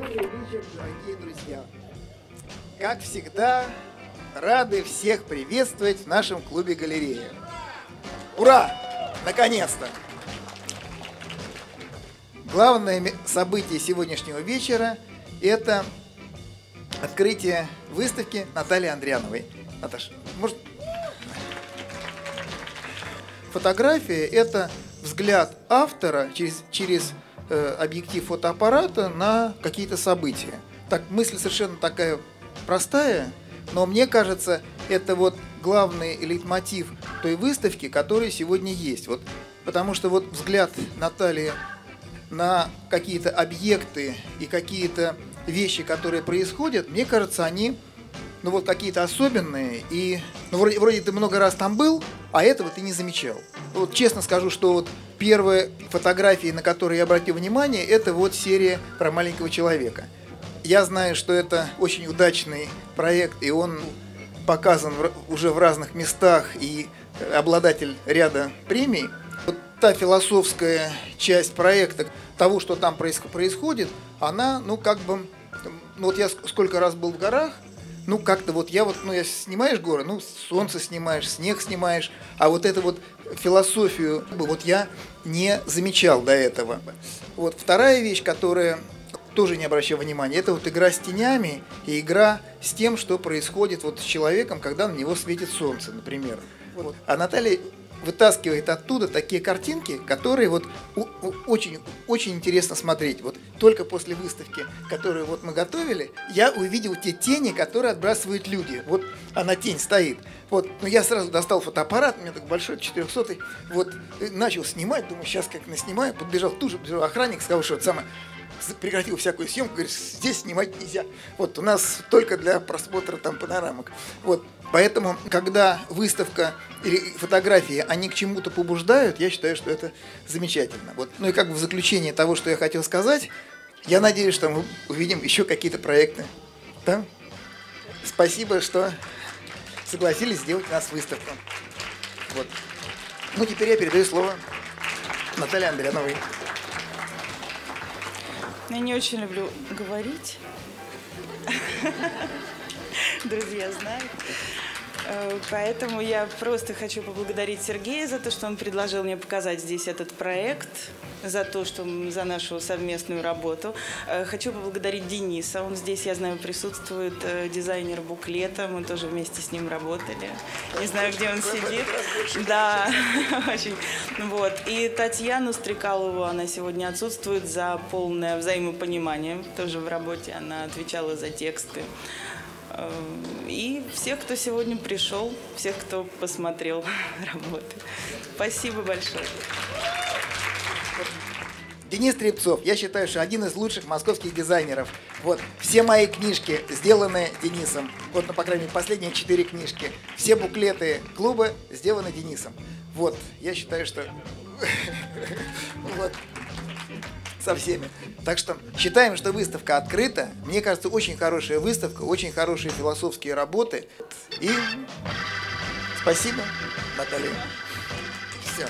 вечер, дорогие друзья. Как всегда, рады всех приветствовать в нашем клубе галерея. Ура! Наконец-то! Главное событие сегодняшнего вечера – это открытие выставки Натальи Андриановой. Наташа, может... Фотография – это взгляд автора через, через объектив фотоаппарата на какие-то события. Так, мысль совершенно такая простая, но мне кажется, это вот главный лейтмотив той выставки, которая сегодня есть. Вот, потому что вот взгляд Натальи на какие-то объекты и какие-то вещи, которые происходят, мне кажется, они ну вот какие-то особенные, и ну, вроде, вроде ты много раз там был, а этого ты не замечал. Вот честно скажу, что вот первые фотографии, на которые я обратил внимание, это вот серия про маленького человека. Я знаю, что это очень удачный проект, и он показан уже в разных местах и обладатель ряда премий. Вот та философская часть проекта, того, что там происходит, она, ну, как бы, ну, вот я сколько раз был в горах, ну, как-то вот я вот, ну, я снимаешь горы, ну, солнце снимаешь, снег снимаешь, а вот эту вот философию, вот я не замечал до этого. Вот вторая вещь, которая тоже не обращаю внимания, это вот игра с тенями и игра с тем, что происходит вот с человеком, когда на него светит солнце, например. Вот. А Наталья вытаскивает оттуда такие картинки, которые вот очень, очень интересно смотреть. Вот только после выставки, которую вот мы готовили, я увидел те тени, которые отбрасывают люди. Вот она тень стоит. Вот, ну я сразу достал фотоаппарат, у меня так большой, 400 вот, начал снимать, думаю, сейчас как наснимаю, подбежал, тут же подбежал охранник, сказал, что это самое, прекратил всякую съемку, говорит, здесь снимать нельзя. Вот у нас только для просмотра там панорамок. Вот, поэтому, когда выставка или фотографии, они к чему-то побуждают, я считаю, что это замечательно. Вот. Ну и как бы в заключение того, что я хотел сказать, я надеюсь, что мы увидим еще какие-то проекты. Да? Спасибо, что согласились сделать у нас выставку. Вот. Ну, теперь я передаю слово Наталье Андриановой. Я не очень люблю говорить. Друзья знают. Э, поэтому я просто хочу поблагодарить Сергея за то, что он предложил мне показать здесь этот проект, за то, что за нашу совместную работу. Э, хочу поблагодарить Дениса. Он здесь, я знаю, присутствует, э, дизайнер буклета. Мы тоже вместе с ним работали. Не знаю, где он сидит. Да, очень. Вот. И Татьяну Стрекалову, она сегодня отсутствует за полное взаимопонимание. Тоже в работе она отвечала за тексты. Эм, и всех, кто сегодня пришел, всех, кто посмотрел работы. Спасибо большое. Денис Трепцов, я считаю, что один из лучших московских дизайнеров. Вот, все мои книжки сделаны Денисом. Вот, ну, по крайней мере, последние четыре книжки. Все буклеты клуба сделаны Денисом. Вот, я считаю, что... Вот со всеми. Так что считаем, что выставка открыта. Мне кажется, очень хорошая выставка, очень хорошие философские работы. И спасибо, Наталья. Все.